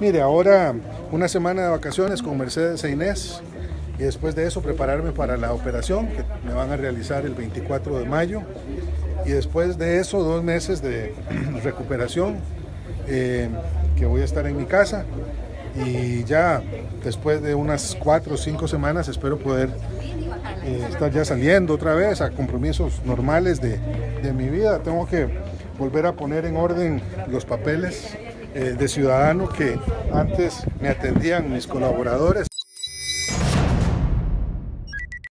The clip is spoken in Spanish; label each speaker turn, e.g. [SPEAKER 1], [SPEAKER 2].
[SPEAKER 1] Mire, ahora una semana de vacaciones con Mercedes e Inés y después de eso prepararme para la operación que me van a realizar el 24 de mayo y después de eso dos meses de recuperación eh, que voy a estar en mi casa y ya después de unas cuatro o cinco semanas espero poder eh, estar ya saliendo otra vez a compromisos normales de, de mi vida. Tengo que volver a poner en orden los papeles eh, de ciudadano que antes me atendían mis colaboradores.